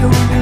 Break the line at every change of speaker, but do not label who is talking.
to